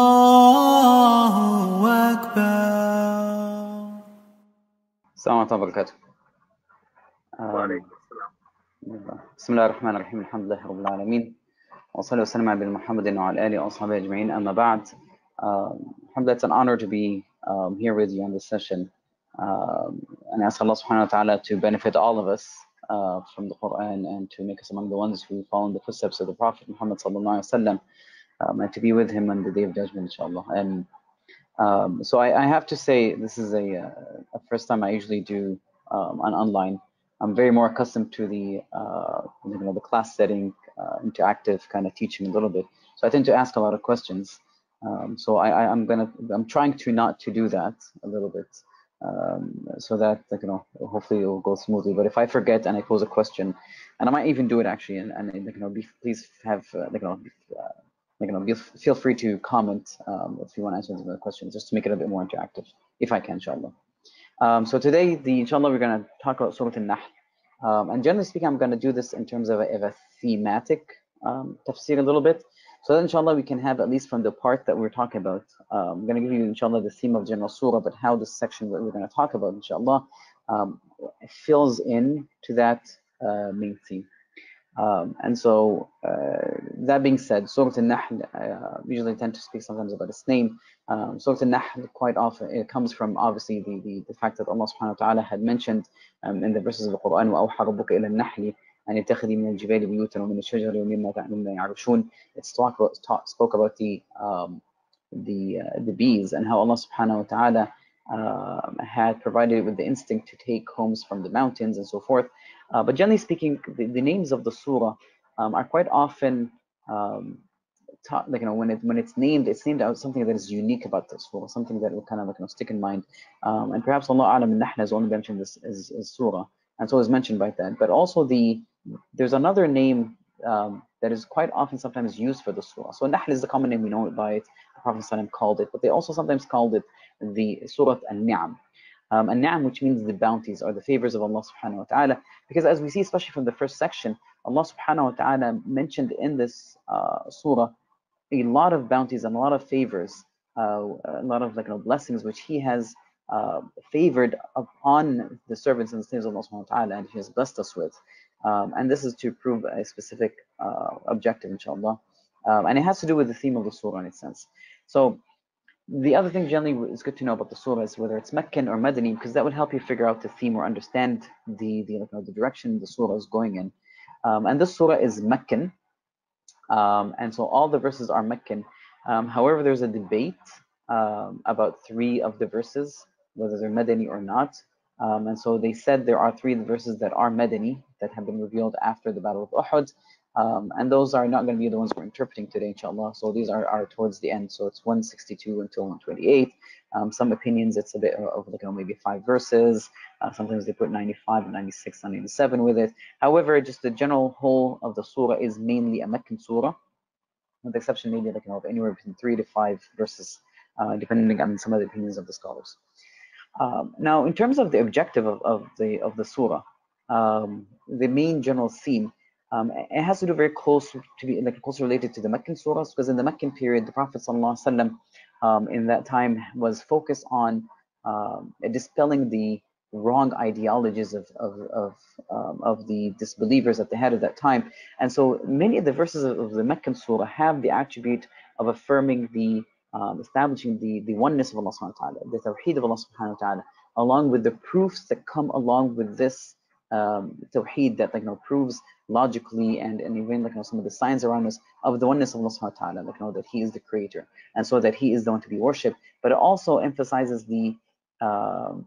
الله أكبر السلام عليكم ورحمة الله وبركاته آم، وعليكم السلام بسم الله الرحمن الرحيم الحمد لله رب العالمين وصلى وسلم على نبينا محمد وعلى آله وأصحابه أجمعين أما بعد um, Alhamdulillah, it's an honor to be um, here with you on this session um, and I ask Allah subhanahu wa ta'ala to benefit all of us uh, from the Quran and to make us among the ones who follow in the footsteps of the Prophet Muhammad sallallahu alaihi wasallam um, and to be with him on the day of judgment inshallah and um, so I, I have to say this is a, uh, a first time I usually do um, an online I'm very more accustomed to the uh, you know the class setting, uh, interactive kind of teaching a little bit. So I tend to ask a lot of questions. Um, so I, I'm gonna I'm trying to not to do that a little bit, um, so that you know hopefully it will go smoothly. But if I forget and I pose a question, and I might even do it actually, and, and you know be, please have uh, you know uh, like, you know feel free to comment um, if you want to answer the questions, just to make it a bit more interactive, if I can, inshallah. Um, so today, the inshallah, we're going to talk about Surah Al-Nahl. Um, and generally speaking, I'm going to do this in terms of a, of a thematic um, tafsir a little bit. So that inshallah, we can have at least from the part that we're talking about. Um, I'm going to give you inshallah the theme of general surah, but how this section that we're going to talk about inshallah um, fills in to that uh, main theme. Um, and so, uh, that being said, Surah Al-Nahl, uh, usually tend to speak sometimes about its name. Um, Surah Al-Nahl, quite often, it comes from obviously the, the, the fact that Allah subhanahu wa ta'ala had mentioned um, in the verses of the Quran, وَأَوْحَى رَبُّكَ إِلَى النَّحْلِ أَنِ اتَّخِذِي مِنَ الْجِبَالِ بُيُوتًا وَمِنَ الشَّجَرِ وَمِمَّا تَعْلَمُونَ يَعْرُشُونَ It's talk about, talk, spoke about the um, the uh, the bees and how Allah subhanahu wa ta'ala um, had provided with the instinct to take homes from the mountains and so forth. Uh, but generally speaking, the, the names of the surah um, are quite often um, ta- like you know when it when it's named, it's named out something that is unique about the surah, something that will kind of like you know, stick in mind. Um, and perhaps Allah Alam Nahl has only mentioned this as, as surah, and so is mentioned by that. But also the there's another name um, that is quite often sometimes used for the surah. So Nahl is the common name we know it by it. Prophet ﷺ called it, but they also sometimes called it the Surah An-Ni'am. Um, An-Ni'am, which means the bounties or the favors of Allah subhanahu wa ta'ala. Because as we see, especially from the first section, Allah subhanahu wa ta'ala mentioned in this uh, surah a lot of bounties and a lot of favors, uh, a lot of like you know, blessings which He has uh, favored upon the servants and the slaves of Allah subhanahu wa ta'ala and He has blessed us with. Um, and this is to prove a specific uh, objective, inshallah. Um, and it has to do with the theme of the surah in its sense. So the other thing generally is good to know about the surah is whether it's Meccan or Madani, because that would help you figure out the theme or understand the the, you know, the direction the surah is going in. Um, and this surah is Meccan, um, and so all the verses are Meccan. Um, however, there's a debate um, about three of the verses, whether they're Madani or not. Um, and so they said there are three verses that are Madani that have been revealed after the Battle of Uhud. Um, and those are not going to be the ones we're interpreting today, inshallah. So these are, are towards the end. So it's 162 until 128. Um, some opinions, it's a bit of like, you know, maybe five verses. Uh, sometimes they put 95, 96, 97 with it. However, just the general whole of the surah is mainly a Meccan surah, with the exception maybe like, you know, of anywhere between three to five verses, uh, depending on some of the opinions of the scholars. Um, now, in terms of the objective of, of the of the surah, um, the main general theme, um, it has to do very close to be like closely related to the Meccan surahs, because in the Meccan period, the Prophet ﷺ, um, in that time was focused on um, dispelling the wrong ideologies of of of, um, of the disbelievers at the head of that time, and so many of the verses of, of the Meccan surah have the attribute of affirming the um, establishing the, the oneness of Allah subhanahu wa ta'ala, the tawheed of Allah subhanahu wa ta'ala, along with the proofs that come along with this um, tawheed that like you know proves logically and, and even like you know, some of the signs around us of the oneness of Allah subhanahu wa ta'ala, like you know that He is the creator and so that He is the one to be worshipped. But it also emphasizes the um,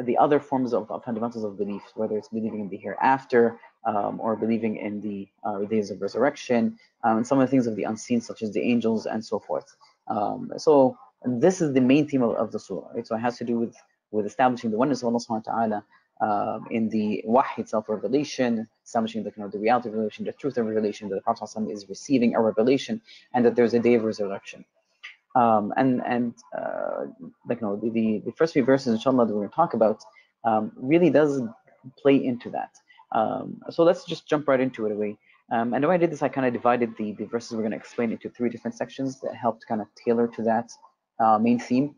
the other forms of, of fundamentals of belief, whether it's believing in the hereafter um, or believing in the uh, days of resurrection, um, and some of the things of the unseen, such as the angels and so forth. Um, so this is the main theme of, of the surah. Right? So it has to do with with establishing the oneness of Allah subhanahu wa ta'ala um, in the wahy itself, revelation, establishing the, you know, the reality of revelation, the truth of revelation, that the Prophet ﷺ is receiving a revelation, and that there's a day of resurrection. Um, and and uh, like you know, the, the, the first few verses, inshallah, that we're going to talk about, um, really does play into that. Um, so let's just jump right into it away. Um, and the way I did this, I kind of divided the, the verses we're going to explain into three different sections that helped kind of tailor to that uh, main theme.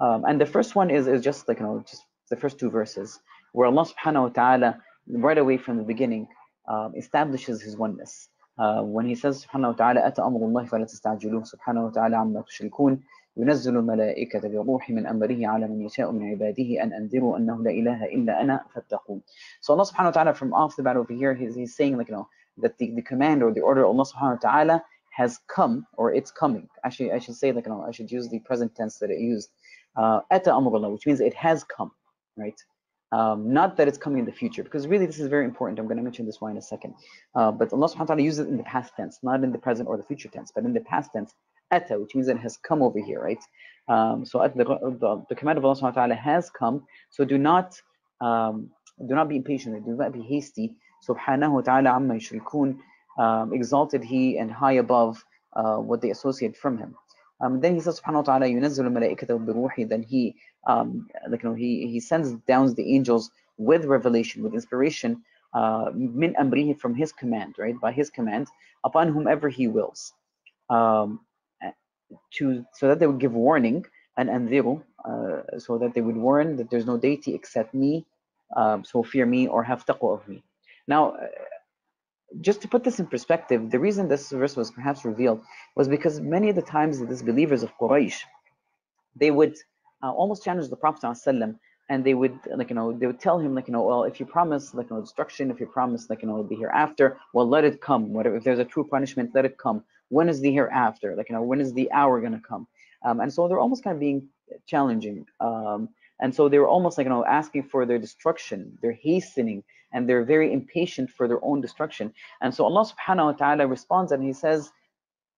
Um, and the first one is, is just like, you know, just the first two verses where Allah subhanahu wa ta'ala, right away from the beginning, um, establishes his oneness. Uh, when he says subhanahu wa ta'ala, أتى أمر الله فلا تستعجلوه سبحانه وتعالى عما تشركون ينزل الملائكة بالروح من أمره على من يشاء من عباده أن أنذروا أنه لا إله إلا أنا فاتقون. So Allah subhanahu wa ta'ala from off the bat over here, he's, he's saying like, you know, that the, the command or the order of Allah subhanahu wa ta'ala has come or it's coming. Actually, I should say like, you know, I should use the present tense that it used. Uh, أتى أمر الله, which means it has come, right? Um, not that it's coming in the future, because really this is very important. I'm going to mention this why in a second. Uh, but Allah subhanahu wa ta'ala uses it in the past tense, not in the present or the future tense, but in the past tense, ata, which means it has come over here, right? Um, so the, the, the, command of Allah subhanahu wa ta'ala has come. So do not um, do not be impatient, do not be hasty. Subhanahu wa ta'ala amma yushrikun, um, exalted he and high above uh, what they associate from him. Um, then he says subhanahu wa ta'ala yunazzilu malaikatahu biruhi then he um, like you know he he sends down the angels with revelation with inspiration uh, min amrihi from his command right by his command upon whomever he wills. Um, to so that they would give warning and anziru uh, so that they would warn that there's no deity except me um, so fear me or have taqwa of me. Now just to put this in perspective, the reason this verse was perhaps revealed was because many of the times the disbelievers of Quraysh, they would uh, almost challenge the Prophet ﷺ and they would like you know they would tell him like you know well if you promise like you know destruction if you promise like you know the hereafter well let it come. Whatever if there's a true punishment let it come. When is the hereafter? Like you know when is the hour going to come? Um, and so they're almost kind of being challenging um, and so they were almost like you know asking for their destruction they're hastening and they're very impatient for their own destruction. And so allah subhanahu wa ta'ala responds and he says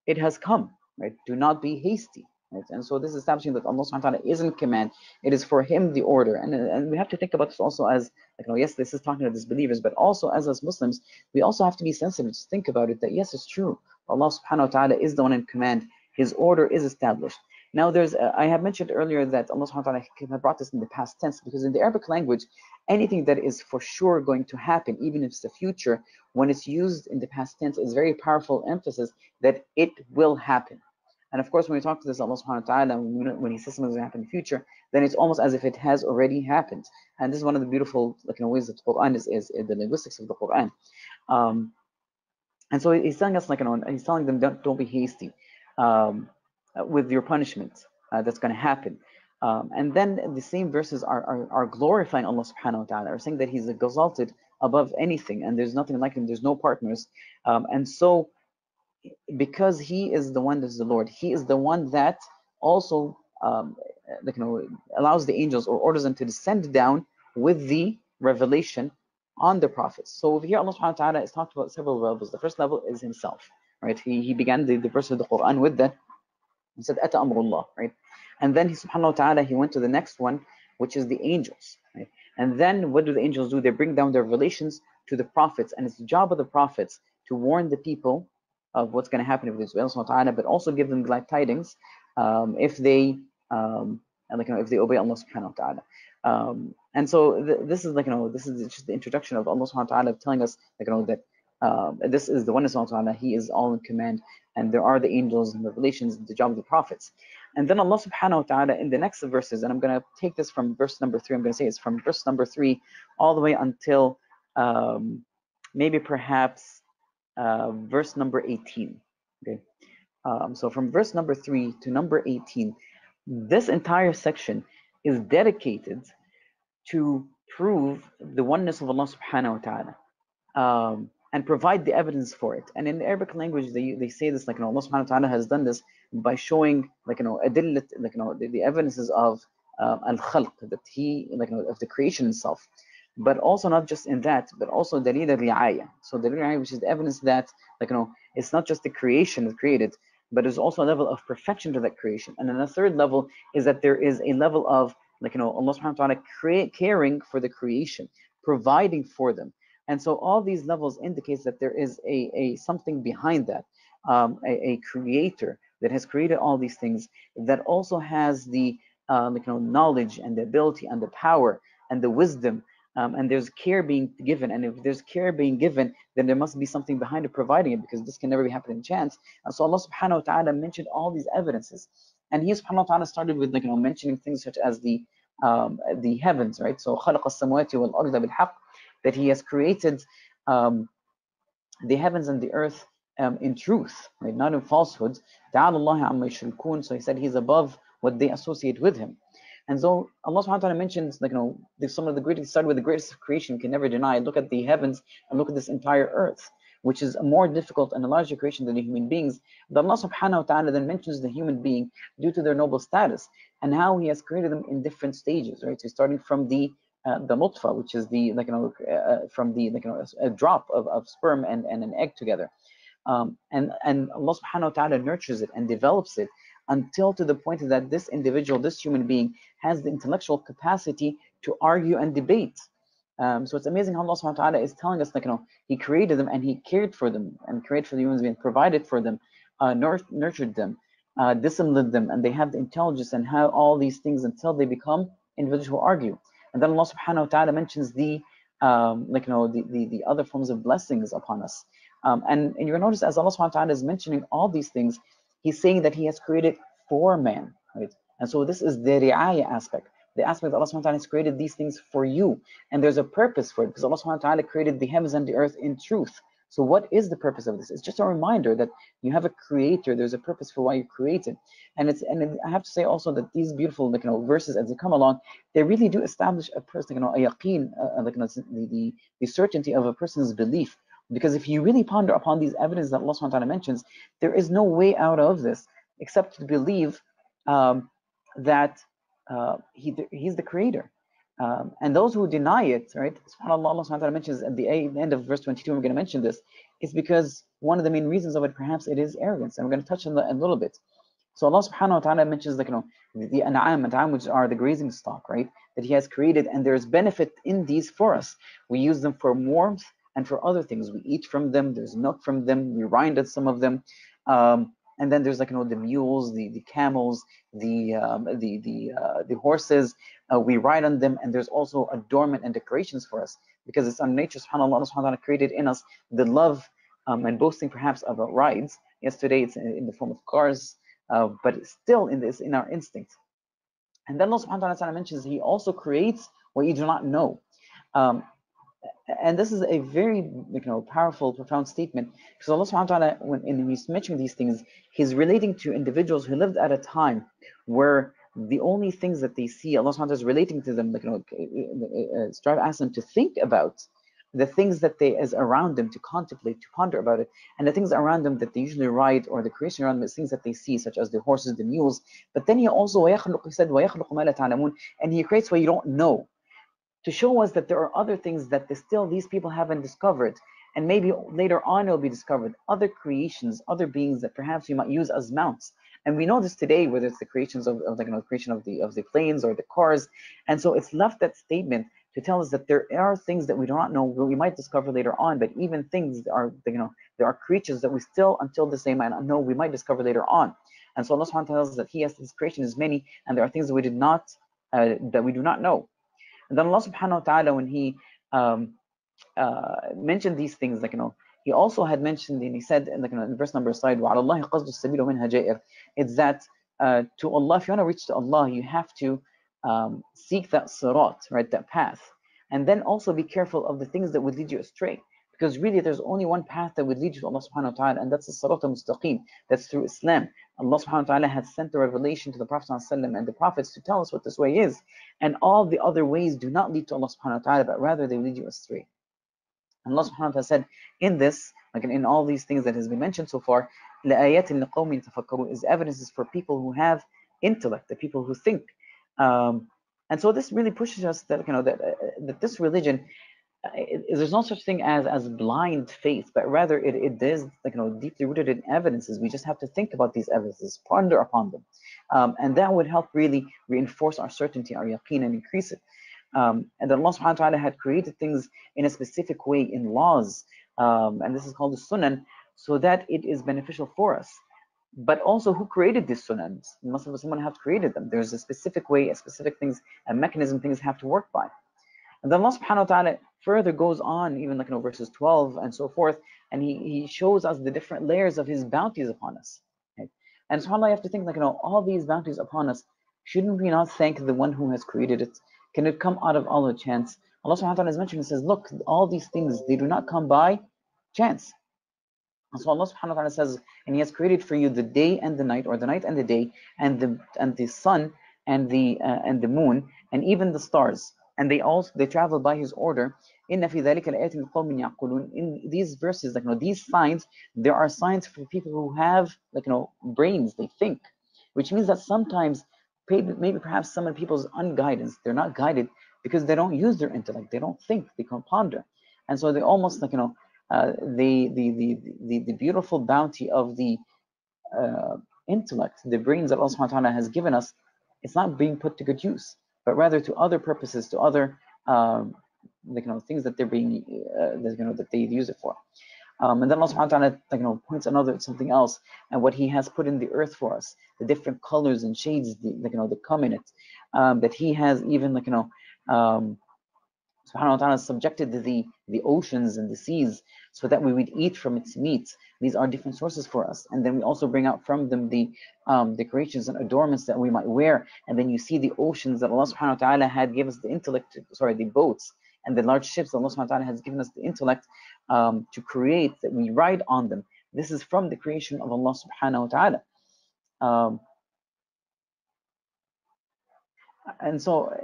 it has come right? Do not be hasty. Right? And so this is establishing that allah subhanahu wa ta'ala is in command it is for him the order. And, and we have to think about this also as like you know yes this is talking to disbelievers but also as as muslims we also have to be sensitive to think about it that yes it's true. Allah subhanahu wa ta'ala is the one in command. His order is established now, there's uh, I have mentioned earlier that Allah subhanahu wa ta'ala brought this in the past tense because in the Arabic language, anything that is for sure going to happen, even if it's the future, when it's used in the past tense, is very powerful emphasis that it will happen. And of course, when we talk to this Allah subhanahu wa ta'ala, when he says something's to happen in the future, then it's almost as if it has already happened. And this is one of the beautiful like, in ways that the Quran is, is, the linguistics of the Quran. Um, and so he's telling us, like, you know, he's telling them, don't, don't be hasty. Um, with your punishment uh, that's going to happen. Um, and then the same verses are, are, are, glorifying Allah subhanahu wa ta'ala, are saying that He's exalted above anything and there's nothing like Him, there's no partners. Um, and so, because He is the one that's the Lord, He is the one that also um, like, you know, allows the angels or orders them to descend down with the revelation on the prophets. So over here, Allah subhanahu wa ta'ala is talked about several levels. The first level is Himself, right? He, he began the, the verse of the Quran with that he said, Ata amrullah, right? And then he subhanahu wa ta'ala, he went to the next one, which is the angels. Right? And then what do the angels do? They bring down their relations to the prophets, and it's the job of the prophets to warn the people of what's going to happen if they disobey Allah ta'ala, but also give them glad tidings um, if they um, like you know, if they obey Allah subhanahu wa ta'ala. Um, and so th this is like you know this is just the introduction of Allah subhanahu wa ta'ala telling us like you know that um, this is the oneness of Allah He is all in command and there are the angels and the revelations, the job of the prophets. And then Allah subhanahu wa ta'ala in the next verses, and I'm going to take this from verse number three, I'm going to say it's from verse number three all the way until um, maybe perhaps uh, verse number 18. Okay. Um, so from verse number three to number 18, this entire section is dedicated to prove the oneness of Allah subhanahu wa ta'ala. Um, and provide the evidence for it. And in the Arabic language, they, they say this like, you know, Allah subhanahu wa ta'ala has done this by showing like, you know, like, you know, the, the evidences of uh, al-khalq, that he, like, you know, of the creation itself. But also not just in that, but also dalil al-ri'ayah. So the ri'ayah, which is the evidence that, like, you know, it's not just the creation that created, but there's also a level of perfection to that creation. And then the third level is that there is a level of, like, you know, Allah subhanahu wa ta'ala caring for the creation, providing for them, and so all these levels indicates that there is a, a something behind that, um, a, a, creator that has created all these things that also has the um, you know, knowledge and the ability and the power and the wisdom um, and there's care being given. And if there's care being given, then there must be something behind it providing it because this can never be happening in chance. And so Allah subhanahu wa ta'ala mentioned all these evidences. And He subhanahu wa ta'ala started with like you know mentioning things such as the um, the heavens, right? So خلق السماوات والأرض بالحق that he has created um, the heavens and the earth um, in truth, right? not in falsehood. So he said he's above what they associate with him. And so Allah subhanahu wa ta'ala mentions, like, you know, some of the greatest started with the greatest creation can never deny. Look at the heavens and look at this entire earth, which is a more difficult and a larger creation than the human beings. But Allah subhanahu wa ta'ala then mentions the human being due to their noble status and how He has created them in different stages, right? So starting from the uh, the nutfa, which is the like you know uh, from the like you know a drop of, of sperm and, and an egg together, um, and and Allah subhanahu wa ta'ala nurtures it and develops it until to the point that this individual, this human being, has the intellectual capacity to argue and debate. Um, so it's amazing how Allah subhanahu wa ta'ala is telling us, like, you know, He created them and He cared for them and cared for the humans being, provided for them, uh, nurtured them, uh, disciplined them, and they have the intelligence and how all these things until they become individuals who argue. And then Allah subhanahu wa ta'ala mentions the um, like you know the, the, the other forms of blessings upon us. Um, and, and you notice as Allah subhanahu wa ta'ala is mentioning all these things, he's saying that he has created for man, right? And so this is the ri'ayah aspect, the aspect that Allah subhanahu wa ta'ala has created these things for you. And there's a purpose for it because Allah subhanahu wa ta'ala created the heavens and the earth in truth. So what is the purpose of this? It's just a reminder that you have a creator. There's a purpose for why you created. And it's and I have to say also that these beautiful like, you know, verses as they come along, they really do establish a person, you know, a yaqeen, uh, like you know, the, the, the certainty of a person's belief. Because if you really ponder upon these evidence that Allah subhanahu wa ta'ala mentions, there is no way out of this except to believe um, that uh, he, he's the creator. Um, and those who deny it, right, subhanAllah, Allah subhanahu wa ta'ala mentions at the end of verse 22, we're going to mention this, is because one of the main reasons of it, perhaps it is arrogance. And we're going to touch on that a little bit. So Allah subhanahu wa ta'ala mentions like, you know, the an'am, an'am, which are the grazing stock, right, that He has created, and there's benefit in these for us. We use them for warmth and for other things. We eat from them, there's milk from them, we rind at some of them. Um, and then there's like you know the mules, the the camels, the um, the the uh, the horses. Uh, we ride on them, and there's also adornment and decorations for us because it's on nature. Subhanallah, Allah subhanahu wa ta'ala created in us the love um, and boasting perhaps of rides. Yes, today it's in, the form of cars, uh, but still in this in our instinct. And then Allah subhanahu wa ta'ala mentions He also creates what you do not know. Um, and this is a very you know powerful profound statement because Allah subhanahu wa ta'ala when, he's mentioning these things he's relating to individuals who lived at a time where the only things that they see Allah subhanahu wa ta'ala is relating to them like you know uh, uh, strive ask them to think about the things that they is around them to contemplate to ponder about it. And the things around them that they usually ride or the creation around them is things that they see such as the horses the mules. But then he also he said and he creates what you don't know to show us that there are other things that still these people haven't discovered. And maybe later on it'll be discovered other creations, other beings that perhaps we might use as mounts. And we know this today, whether it's the creations of, of the you know, creation of the of the planes or the cars. And so it's left that statement to tell us that there are things that we do not know we might discover later on, but even things are you know there are creatures that we still until this day might not know we might discover later on. And so Allah subhanahu wa ta'ala tells us that He has His creation is many, and there are things that we did not uh, that we do not know. And then Allah subhanahu wa ta'ala, when He um, uh, mentioned these things, like, you know, He also had mentioned, and He said, like, you know, in verse number side, وَعَلَى اللَّهِ قَصْدُ السَّبِيلُ مِنْهَا جَائِرٌ It's that uh, to Allah, if you want to reach to Allah, you have to um, seek that sirat, right, that path. And then also be careful of the things that would lead you astray. Because really there's only one path that would lead you to Allah subhanahu wa ta'ala, and that's the Sirat al-Mustaqim. That's through Islam. Allah subhanahu wa ta'ala has sent the revelation to the Prophet and the Prophets to tell us what this way is. And all the other ways do not lead to Allah subhanahu wa ta'ala, but rather they lead you astray. And Allah subhanahu wa ta'ala said in this, like in all these things that has been mentioned so far, لَآيَاتٍ لِقَوْمٍ is evidences for people who have intellect, the people who think. Um, and so this really pushes us that you know that uh, that this religion it, there's no such thing as as blind faith, but rather it, it is like you know deeply rooted in evidences. We just have to think about these evidences, ponder upon them, um, and that would help really reinforce our certainty, our yaqeen, and increase it. Um, and that Allah Subhanahu wa Taala had created things in a specific way in laws, um, and this is called the sunan, so that it is beneficial for us. But also, who created these sunans? Must have someone have created them. There's a specific way, a specific things, a mechanism things have to work by. And then Allah subhanahu wa ta'ala further goes on, even like you know, verses 12 and so forth, and he, he shows us the different layers of his bounties upon us. Right? And subhanAllah, you have to think like you know, all these bounties upon us, shouldn't we not thank the one who has created it? Can it come out of Allah chance? Allah subhanahu wa ta'ala has mentioned, He says, Look, all these things, they do not come by chance. And so Allah subhanahu wa ta'ala says, and He has created for you the day and the night, or the night and the day, and the and the sun and the uh, and the moon, and even the stars. And they also they travel by His order. In these verses, like you know, these signs, there are signs for people who have like you know brains, they think, which means that sometimes maybe, perhaps some of people's unguidance, they're not guided because they don't use their intellect, they don't think, they can ponder. And so they almost like, you know, uh, the, the, the, the, the beautiful bounty of the uh, intellect, the brains that Allah subhanahu wa ta'ala has given us, it's not being put to good use, but rather to other purposes, to other um, like, you know, things that they're being, uh, that, you know, that they use it for. Um, and then Allah subhanahu wa ta'ala like, you know, points another something else and what he has put in the earth for us, the different colors and shades like, you know, that come in it. Um, that he has even like, you know, um, subhanahu wa ta'ala subjected the, the oceans and the seas so that we would eat from its meat. These are different sources for us. And then we also bring out from them the um, decorations and adornments that we might wear. And then you see the oceans that Allah subhanahu wa ta'ala had given us the intellect, sorry, the boats and the large ships that Allah subhanahu wa ta'ala has given us the intellect um, to create that we ride on them. This is from the creation of Allah subhanahu wa ta'ala. Um, and so,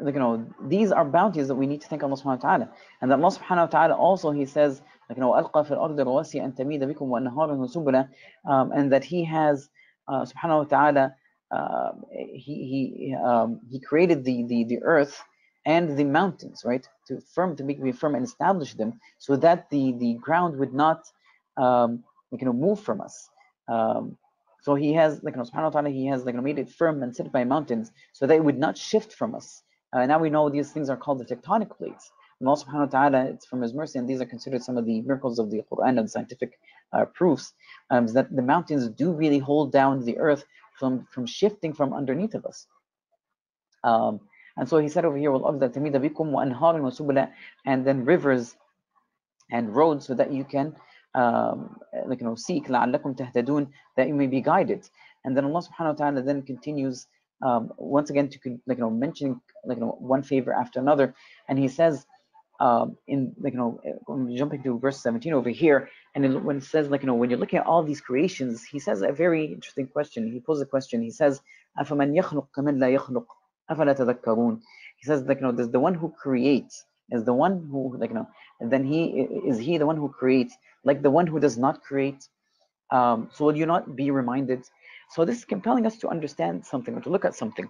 like, you know, these are bounties that we need to thank Allah subhanahu wa ta'ala. And that Allah subhanahu wa ta'ala also, He says, like, you know, أَلْقَى فِي الْأَرْضِ رَوَاسِيَ أَن تَمِيدَ بِكُمْ وَأَنْهَارًا وَسُبُلًا um, And that He has, uh, subhanahu wa ta'ala, uh, he he um, he created the the the earth and the mountains, right? To firm to make me firm and establish them so that the the ground would not um, you know move from us. Um, so he has like subhanahu wa ta'ala, he has like made it firm and set it by mountains so that it would not shift from us. Uh, now we know these things are called the tectonic plates. And Allah subhanahu wa ta'ala, it's from his mercy, and these are considered some of the miracles of the Quran and scientific uh, proofs, um, that the mountains do really hold down the earth from, from shifting from underneath of us. Um, and so he said over here, and then rivers and roads so that you can um, like you know seek لعلكم تهتدون that you may be guided. And then Allah subhanahu wa ta'ala then continues um, once again to like you know mentioning like you know one favor after another, and he says um, in like you know jumping to verse 17 over here, and when it says like you know when you're looking at all these creations, he says a very interesting question. He poses a question. He says, أَفَمَنْ يَخْلُقْ كَمَنْ لَا يَخْلُقْ أَفَلَا تَذَكَّرُونَ He says like you know there's the one who creates is the one who like you know then he is he the one who creates like the one who does not create um, so will you not be reminded so this is compelling us to understand something or to look at something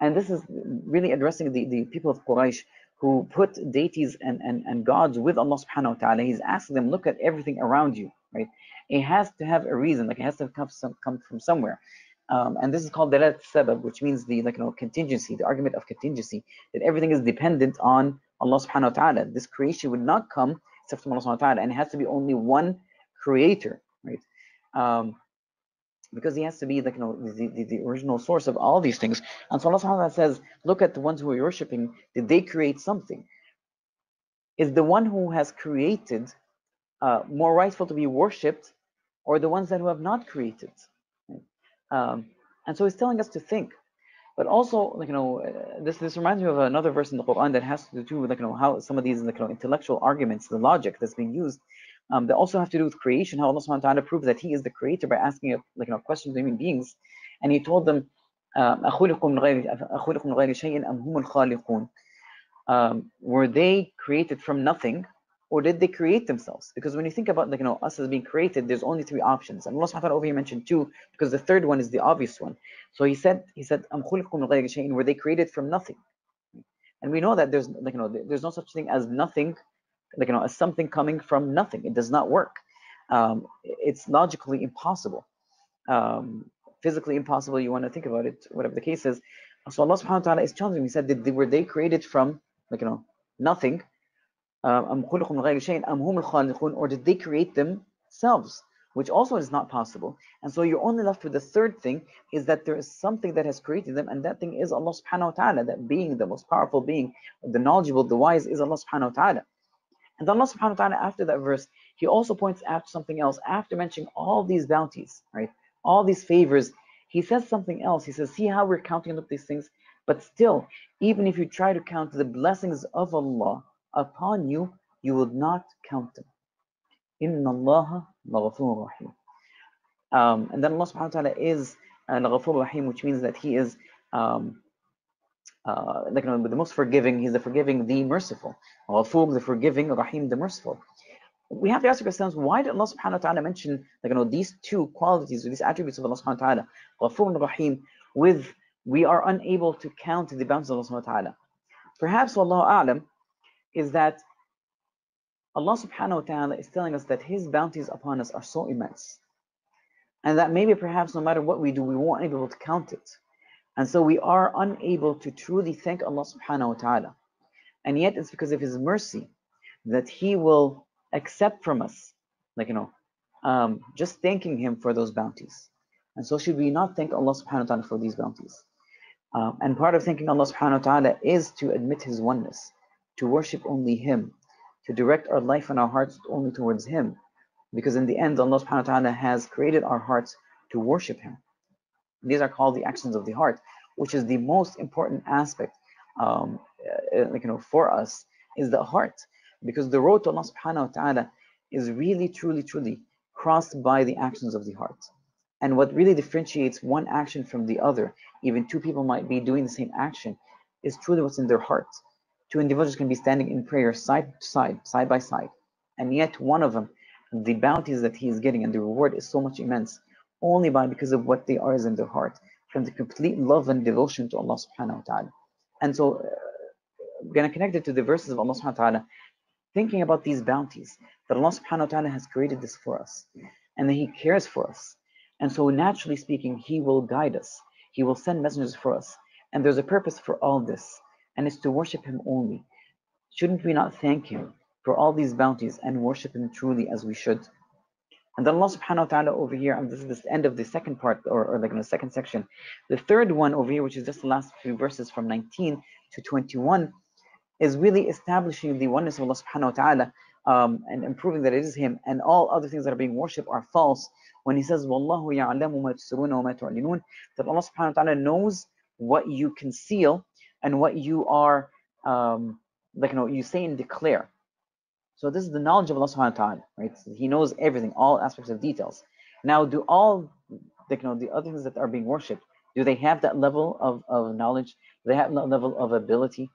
and this is really addressing the, the people of Quraysh who put deities and, and, and gods with Allah subhanahu wa ta'ala. He's asking them, look at everything around you, right? It has to have a reason, like it has to come, some, come from somewhere. Um, and this is called dalat sabab, which means the like you know contingency, the argument of contingency, that everything is dependent on Allah subhanahu wa ta'ala. This creation would not come except from Allah subhanahu wa ta'ala, and it has to be only one creator, right? Um, because he has to be like you know the, the, the, original source of all these things. And so Allah subhanahu wa ta'ala says, look at the ones who are worshipping, did they create something? Is the one who has created uh, more rightful to be worshipped or the ones that who have not created? Um, and so he's telling us to think. But also, like you know, uh, this this reminds me of another verse in the Quran that has to do with like you know how some of these like you know intellectual arguments, the logic that's being used, um, they also have to do with creation. How Allah Subhanahu wa Taala proves that He is the Creator by asking like you know questions to human beings, and He told them, um, um, were they created from nothing or did they create themselves? Because when you think about like you know us as being created, there's only three options. And Allah subhanahu wa ta'ala mentioned two, because the third one is the obvious one. So he said, he said, were they created from nothing? And we know that there's like you know there's no such thing as nothing, like you know, as something coming from nothing. It does not work. Um, it's logically impossible. Um, physically impossible, you want to think about it, whatever the case is. So Allah subhanahu wa ta'ala is challenging. He said, did they, were they created from like you know nothing? Um, or did they create themselves? which also is not possible. And so you're only left with the third thing is that there is something that has created them, and that thing is Allah subhanahu wa ta'ala, that being, the most powerful being, the knowledgeable, the wise is Allah subhanahu wa ta'ala. And Allah subhanahu wa ta'ala, after that verse, he also points out something else. After mentioning all these bounties, right, all these favors, he says something else. He says, see how we're counting up these things? But still, even if you try to count the blessings of Allah upon you, you will not count them. Inna Allah rahim. Um, and then Allah subhanahu wa ta'ala is uh, rahim, which means that He is um, uh, like you know, the most forgiving, He's the forgiving, the merciful. Ghafur, the forgiving, Rahim, the merciful. We have to ask ourselves, why did Allah subhanahu wa ta'ala mention like you know these two qualities or these attributes of Allah subhanahu wa ta'ala, Ghafur and Rahim, with we are unable to count the bounties of Allah subhanahu wa ta'ala. Perhaps Wallahu A'lam is that Allah subhanahu wa ta'ala is telling us that His bounties upon us are so immense. And that maybe perhaps no matter what we do, we won't be able to count it. And so we are unable to truly thank Allah subhanahu wa ta'ala. And yet it's because of His mercy that He will accept from us, like, you know, um, just thanking Him for those bounties. And so should we not thank Allah subhanahu wa ta'ala for these bounties? Um, and part of thanking Allah subhanahu wa ta'ala is to admit His oneness, to worship only Him, to direct our life and our hearts only towards Him. Because in the end, Allah subhanahu wa ta'ala has created our hearts to worship Him. These are called the actions of the heart, which is the most important aspect um, uh, like, you know, for us is the heart. Because the road to Allah subhanahu wa ta'ala is really, truly, truly crossed by the actions of the heart. And what really differentiates one action from the other, even two people might be doing the same action, is truly what's in their heart. Two individuals can be standing in prayer side to side, side by side, and yet one of them, the bounties that he is getting and the reward is so much immense, only by because of what they are is in their heart, from the complete love and devotion to Allah subhanahu wa ta'ala. And so, uh, to connect it to the verses of Allah subhanahu wa ta'ala, thinking about these bounties, that Allah subhanahu wa ta'ala has created this for us, and that He cares for us. And so, naturally speaking, He will guide us, He will send messengers for us. And there's a purpose for all this and it's to worship Him only. Shouldn't we not thank Him for all these bounties and worship Him truly as we should? And then Allah subhanahu wa ta'ala over here, and this is the end of the second part, or, or like in the second section. The third one over here, which is just the last few verses from 19 to 21, is really establishing the oneness of Allah subhanahu wa ta'ala um, and improving that it is Him, and all other things that are being worshipped are false. When He says, Wallahu ya'lamu ma wa ma that Allah subhanahu wa ta'ala knows what you conceal and what you are um, like you know you say and declare. So this is the knowledge of Allah subhanahu wa ta'ala, right? He knows everything, all aspects of details. Now, do all like you know the other things that are being worshipped, do they have that level of, of knowledge? Do they have that level of ability?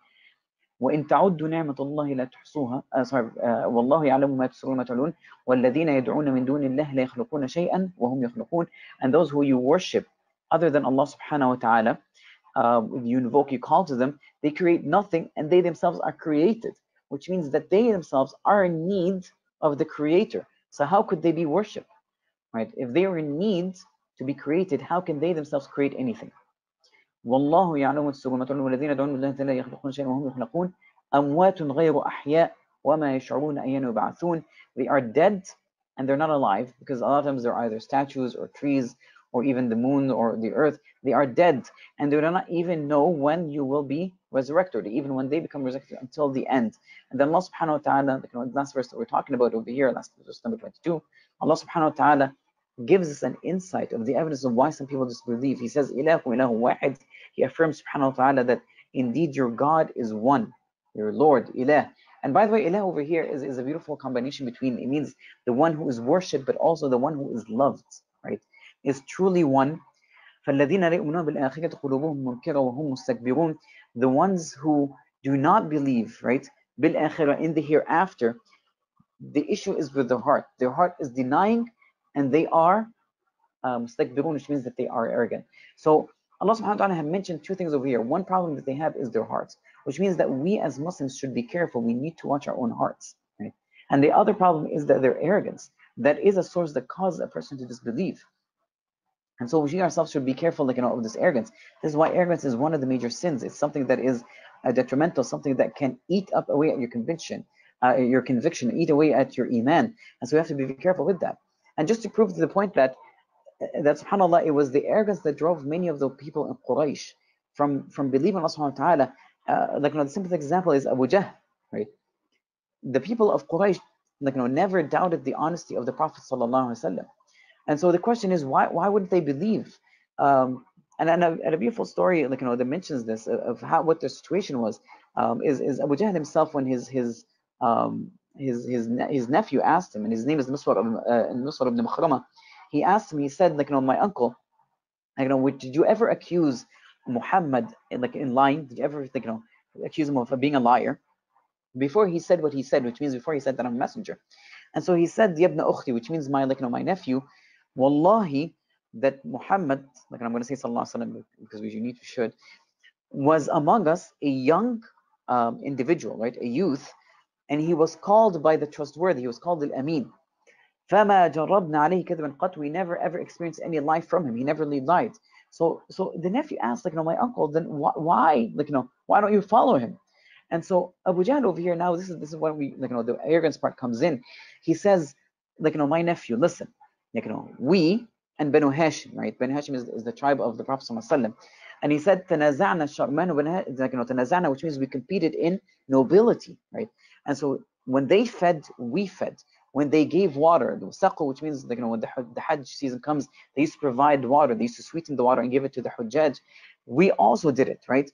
وإن تعدوا نعمة الله لا تحصوها uh, sorry uh, والله يعلم ما تسرون ما تعلنون والذين يدعون من دون الله لا يخلقون شيئا وهم يخلقون and those who you worship other than Allah subhanahu wa ta'ala uh, you invoke, you call to them, they create nothing and they themselves are created, which means that they themselves are in need of the creator. So how could they be worshipped? Right? If they are in need to be created, how can they themselves create anything? والله يعلم السر والذين يدعون من الله لا يخلقون شيئا وهم يخلقون أموات غير أحياء وما يشعرون أيان يبعثون They are dead and they're not alive because a lot of times they're either statues or trees or even the moon or the earth, they are dead and they do not even know when you will be resurrected, even when they become resurrected until the end. And then Allah subhanahu wa ta'ala, the last verse that we're talking about over here, last verse number 22, Allah subhanahu wa ta'ala gives us an insight of the evidence of why some people disbelieve. He says, Ilahu ilahu wahid. He affirms subhanahu wa ta'ala that indeed your God is one, your Lord, ilah. And by the way, ilah over here is, is a beautiful combination between, it means the one who is worshipped, but also the one who is loved, right? is truly one. فَالَّذِينَ يُؤْمِنُونَ بِالْآخِرَةِ قُلُوبُهُم مُنكِرَةٌ وَهُم مُسْتَكْبِرُونَ The ones who do not believe, right, بِالْآخِرَةِ in the hereafter, the issue is with the heart. Their heart is denying and they are um, mustakbirun, which means that they are arrogant. So Allah subhanahu wa ta'ala have mentioned two things over here. One problem that they have is their hearts, which means that we as Muslims should be careful. We need to watch our own hearts. Right? And the other problem is that their arrogance. That is a source that causes a person to disbelieve. And so we ourselves should be careful, like you know, of this arrogance. This is why arrogance is one of the major sins. It's something that is uh, detrimental, something that can eat up away at your conviction, uh, your conviction, eat away at your iman. And so we have to be careful with that. And just to prove to the point that that subhanAllah, it was the arrogance that drove many of the people in Quraysh from, from believing Allah subhanahu wa ta'ala. Uh, like you know, the simplest example is Abu Jahl, right? The people of Quraysh like you know, never doubted the honesty of the Prophet sallallahu alaihi wasallam. And so the question is, why why wouldn't they believe? Um, and, and, a, and a beautiful story, like you know, that mentions this of how what their situation was, um, is is Abu Jahl himself when his his um, his his his nephew asked him, and his name is Miswar uh, Miswar ibn Makhrama. He asked him, he said, like you know, my uncle, like, you know, did you ever accuse Muhammad like in lying? Did you ever like, you know accuse him of being a liar? Before he said what he said, which means before he said that I'm a messenger. And so he said, Yabna Ukhti, which means my like you know, my nephew, Wallahi, that Muhammad, like I'm going to say sallallahu alaihi wasallam because we need to should, was among us a young um, individual, right, a youth, and he was called by the trustworthy. He was called al Amin. فما جربنا عليه كذبا قط. We never ever experienced any lie from him. He never lied. So, so the nephew asked, like, you know, my uncle, then wh- why, like, you know, why don't you follow him? And so Abu Jahl over here now, this is this is when we, like, you know, the arrogance part comes in. He says, like, you know, my nephew, listen, like, you know, we and Banu Hashim, right? Banu Hashim is, is the tribe of the Prophet Sallallahu and he said, تنازعنا الشرمان like, you know, تنازعنا, which means we competed in nobility, right? And so when they fed, we fed. When they gave water, the saqo, which means like, you know, when the, the Hajj season comes, they used to provide water, they used to sweeten the water and give it to the Hujjaj. We also did it, right?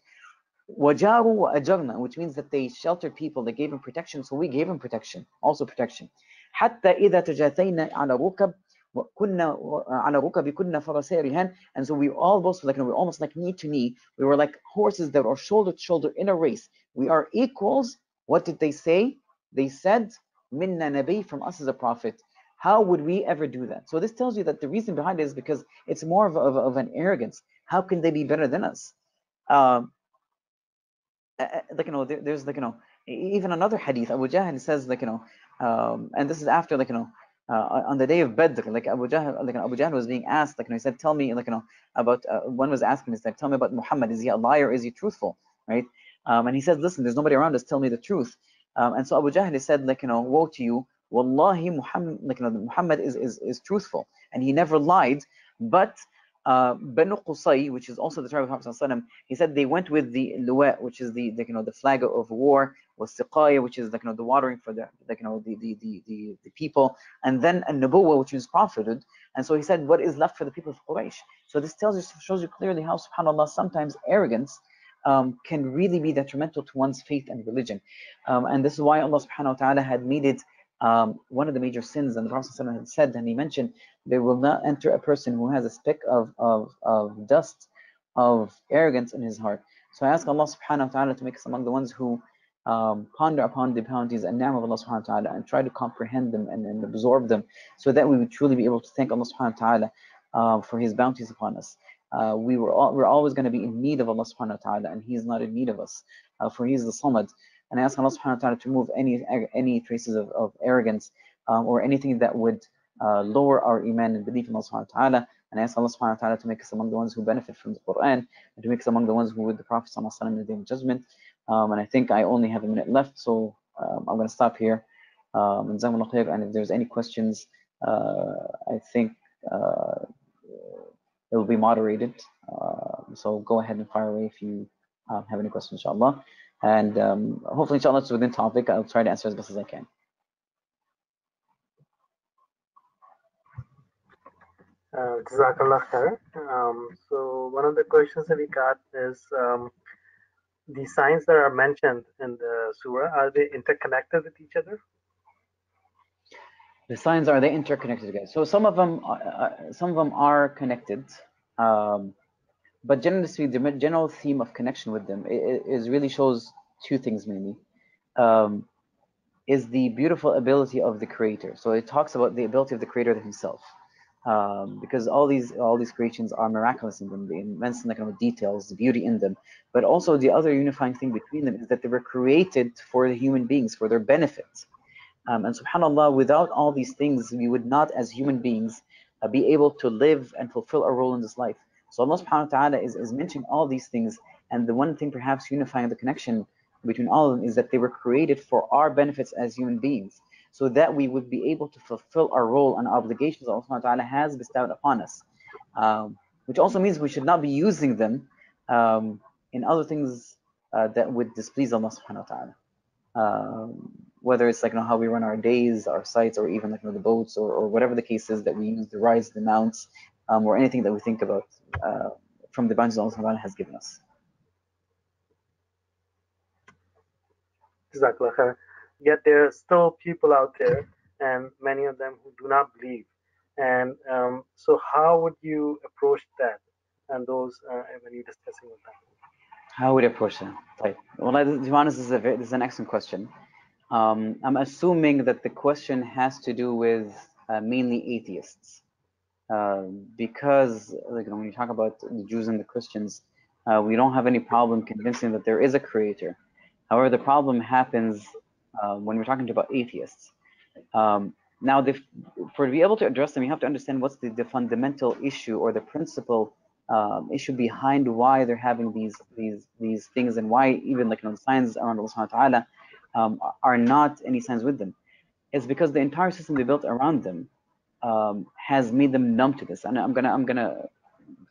Wajaru ajarna, which means that they sheltered people, they gave them protection, so we gave them protection, also protection. حتى إذا تجاثينا على ركب kunna say rukabikunna farasarihan. And so we all both like, you know, we almost like knee to knee. We were like horses that are shoulder to shoulder in a race. We are equals. What did they say? They said, minna nabi, from us as a prophet. How would we ever do that? So this tells you that the reason behind it is because it's more of, of, of an arrogance. How can they be better than us? Um, like, you know, there, there's like, you know, even another hadith, Abu Jahl says like, you know, um, and this is after like, you know, uh, on the day of Badr, like Abu Jahl, like Abu Jahl was being asked, like you know, he said, "Tell me, like you know, about." Uh, one was asking, he said, "Tell me about Muhammad. Is he a liar? Is he truthful?" Right? Um, and he said, "Listen, there's nobody around us. Tell me the truth." Um, and so Abu Jahl said, like you know, "Woe to you! Wallahi, Muhammad, like you know, Muhammad is is is truthful, and he never lied, but." Uh, Banu Qusay, which is also the tribe of Prophet he said they went with the luwa, which is the, the, you know the flag of war, was siqaya, which is like you know the watering for the like you know the the the the, the people, and then a nubuwa, which is profited. And so he said, what is left for the people of Quraysh? So this tells you shows you clearly how Subhanallah sometimes arrogance um, can really be detrimental to one's faith and religion, um, and this is why Allah Subhanahu wa Taala had made it um, one of the major sins, and the Prophet had said, and he mentioned, they will not enter a person who has a speck of, of, of dust of arrogance in his heart. So I ask Allah subhanahu wa ta'ala to make us among the ones who um, ponder upon the bounties and name of Allah subhanahu wa ta'ala and try to comprehend them and, and, absorb them so that we would truly be able to thank Allah subhanahu wa ta'ala uh, for his bounties upon us. Uh, we were all, we're always going to be in need of Allah subhanahu wa ta'ala and he is not in need of us uh, for he is the Samad and I ask Allah subhanahu wa ta'ala to move any any traces of, of arrogance um, or anything that would uh, lower our iman and belief in Allah subhanahu wa ta'ala. And I ask Allah subhanahu wa ta'ala to make us among the ones who benefit from the Quran and to make us among the ones who with the Prophet sallallahu alaihi wasallam in the day of judgment. Um, and I think I only have a minute left, so um, I'm going to stop here. Um, and if there's any questions, uh, I think uh, it will be moderated. Uh, so go ahead and fire away if you um, have any questions, inshallah. And um, hopefully, inshallah, it's within topic. I'll try to answer as best as I can. Uh, Jazakallah khair. Um, so one of the questions that we got is um, the signs that are mentioned in the surah, are they interconnected with each other? The signs are they interconnected together? So some of them, uh, uh some of them are connected. Um, but generally the general theme of connection with them is really shows two things mainly. Um, is the beautiful ability of the creator. So it talks about the ability of the creator himself. Um, because all these all these creations are miraculous in them, the immense know, details, the beauty in them. But also the other unifying thing between them is that they were created for the human beings, for their benefit. Um, and subhanAllah, without all these things, we would not, as human beings, uh, be able to live and fulfill our role in this life. So Allah subhanahu wa ta'ala is, is mentioning all these things. And the one thing perhaps unifying the connection between all of them is that they were created for our benefits as human beings. so that we would be able to fulfill our role and obligations Allah subhanahu wa ta'ala has bestowed upon us. Um, which also means we should not be using them um, in other things uh, that would displease Allah subhanahu wa ta'ala. Um, whether it's like you know, how we run our days, our sites, or even like you know, the boats, or, or whatever the case is that we use, the rides, the mounts, um, or anything that we think about uh, from the bounties Allah subhanahu wa ta'ala has given us. Jazakallah. Yet there are still people out there, and many of them who do not believe. And um, so, how would you approach that and those uh, when you're discussing with them? How would I approach that? Right. Well, to be honest, this is, a very, this is an excellent question. Um, I'm assuming that the question has to do with uh, mainly atheists. Uh, because like, when you talk about the Jews and the Christians, uh, we don't have any problem convincing that there is a creator. However, the problem happens uh, when we're talking about atheists. Um, now, the, for to be able to address them, you have to understand what's the, the fundamental issue or the principal um, issue behind why they're having these these these things and why even like you know the signs around Allah subhanahu wa ta'ala um, are not any signs with them. It's because the entire system they built around them um, has made them numb to this. And I'm gonna I'm gonna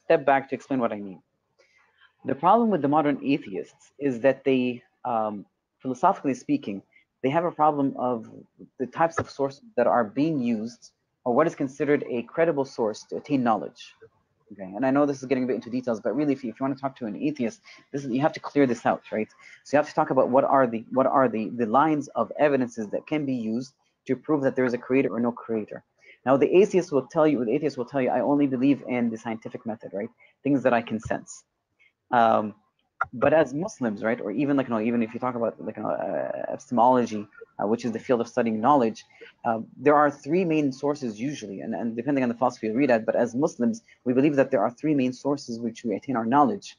step back to explain what I mean. The problem with the modern atheists is that they, um, philosophically speaking, they have a problem of the types of sources that are being used or what is considered a credible source to attain knowledge. Okay, and I know this is getting a bit into details, but really, if you, if you want to talk to an atheist, this is, you have to clear this out, right? So you have to talk about what are the what are the the lines of evidences that can be used to prove that there is a creator or no creator. Now, the atheist will tell you, the atheist will tell you, I only believe in the scientific method, right? Things that I can sense. Um, but as Muslims, right, or even like you know, even if you talk about like you know, uh, epistemology, uh, which is the field of studying knowledge, uh, there are three main sources usually, and, and depending on the philosophy you read at. But as Muslims, we believe that there are three main sources which we attain our knowledge.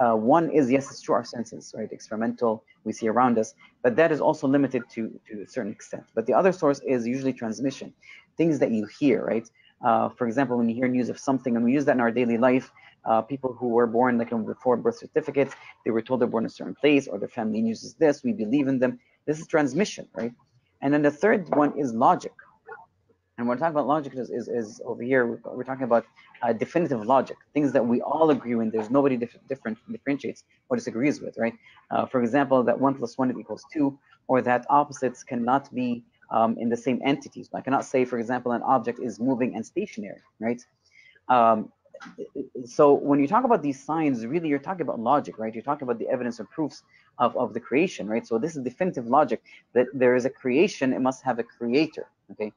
Uh, one is yes, it's true, our senses, right, experimental, we see around us, but that is also limited to to a certain extent. But the other source is usually transmission, things that you hear, right. Uh, for example, when you hear news of something, and we use that in our daily life, uh, people who were born like before birth certificates, they were told they're born in a certain place, or their family uses this, we believe in them. This is transmission, right? And then the third one is logic. And when we're talking about logic is, is, is over here, we're, talking about uh, definitive logic, things that we all agree with. There's nobody diff- different differentiates or disagrees with, right? Uh, for example, that one plus one equals two, or that opposites cannot be um, in the same entities. I cannot say, for example, an object is moving and stationary, right? Um, so when you talk about these signs, really you're talking about logic, right? You're talking about the evidence and proofs of, of the creation, right? So this is definitive logic that there is a creation, it must have a creator, okay?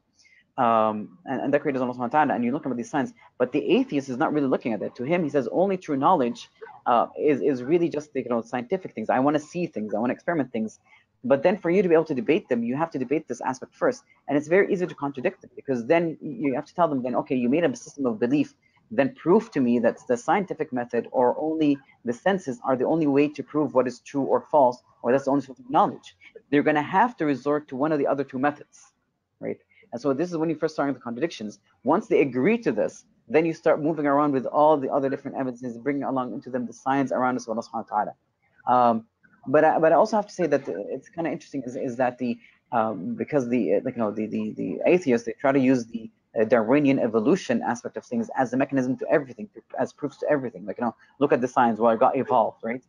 Um, and, and that creator is Allah subhanahu wa ta'ala, and you look at these signs, but the atheist is not really looking at that. To him, he says only true knowledge uh, is, is really just you know scientific things. I want to see things, I want to experiment things. But then for you to be able to debate them, you have to debate this aspect first. And it's very easy to contradict them because then you have to tell them then, okay, you made a system of belief then prove to me that the scientific method or only the senses are the only way to prove what is true or false, or that's the only source of knowledge. They're going to have to resort to one of the other two methods, right? And so this is when you first start the contradictions. Once they agree to this, then you start moving around with all the other different evidences, bringing along into them the science around us, Allah subhanahu wa ta'ala. Um, but, I, but I also have to say that it's kind of interesting is, is that the, um, because the, like, you know, the, the, the atheists, they try to use the uh, Darwinian evolution aspect of things as a mechanism to everything, as proofs to everything. Like, you know, look at the science where it got evolved, right?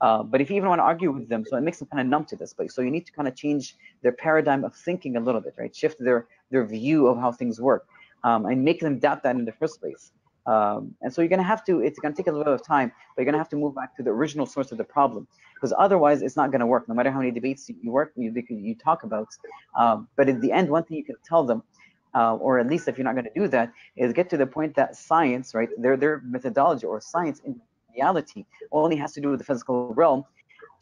Uh, but if you even want to argue with them, so it makes them kind of numb to this. But so you need to kind of change their paradigm of thinking a little bit, right? Shift their their view of how things work, um, and make them doubt that in the first place. Um, and so you're going to have to, it's going to take a little bit of time, but you're going to have to move back to the original source of the problem because otherwise it's not going to work no matter how many debates you, you work, you, you talk about. Um, but in the end, one thing you can tell them, uh, or at least if you're not going to do that, is get to the point that science, right, their, their methodology or science in reality only has to do with the physical realm.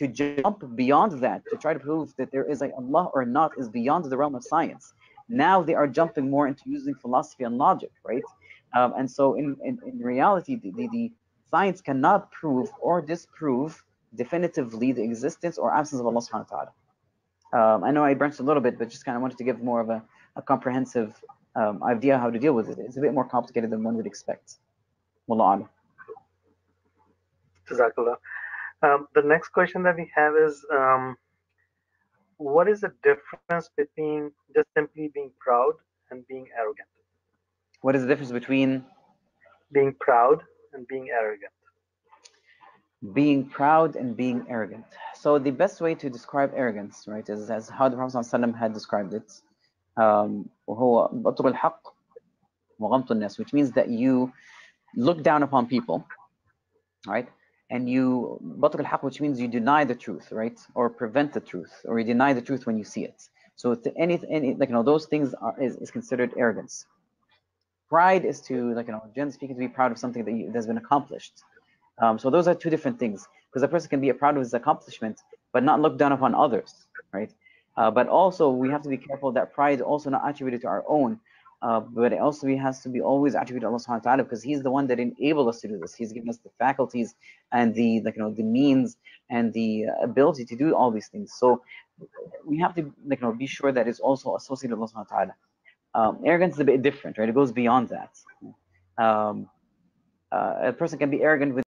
To jump beyond that, to try to prove that there is a Allah or not is beyond the realm of science. Now they are jumping more into using philosophy and logic, right? Um, and so in, in, in reality, the, the, the, science cannot prove or disprove definitively the existence or absence of Allah subhanahu wa ta'ala. Um, I know I branched a little bit, but just kind of wanted to give more of a, a comprehensive um, idea how to deal with it. It's a bit more complicated than one would expect. Wallah Jazakallah. Um, the next question that we have is um, what is the difference between just simply being proud and being arrogant? What is the difference between Being proud and being arrogant. being proud and being arrogant? So the best way to describe arrogance, right, is as how the Prophet ﷺ had described it Um, وهو بطر الحق وغمط الناس, which means that you look down upon people, right? And you بطر الحق, which means you deny the truth, right? Or prevent the truth, or you deny the truth when you see it. So to any, any like you know, those things are is, is considered arrogance. Pride is to like you know, generally speaking, to be proud of something that you, that's been accomplished. Um, so those are two different things because a person can be proud of his accomplishment but not look down upon others, right? Uh, but also we have to be careful that pride is also not attributed to our own, uh, but it also has to be always attributed to Allah Subhanahu wa Taala because He's the one that enabled us to do this. He's given us the faculties and the like you know the means and the uh, ability to do all these things. So we have to like you know be sure that it's also associated with Allah Subhanahu wa Taala. Um, arrogance is a bit different, right? It goes beyond that. Um, uh, a person can be arrogant with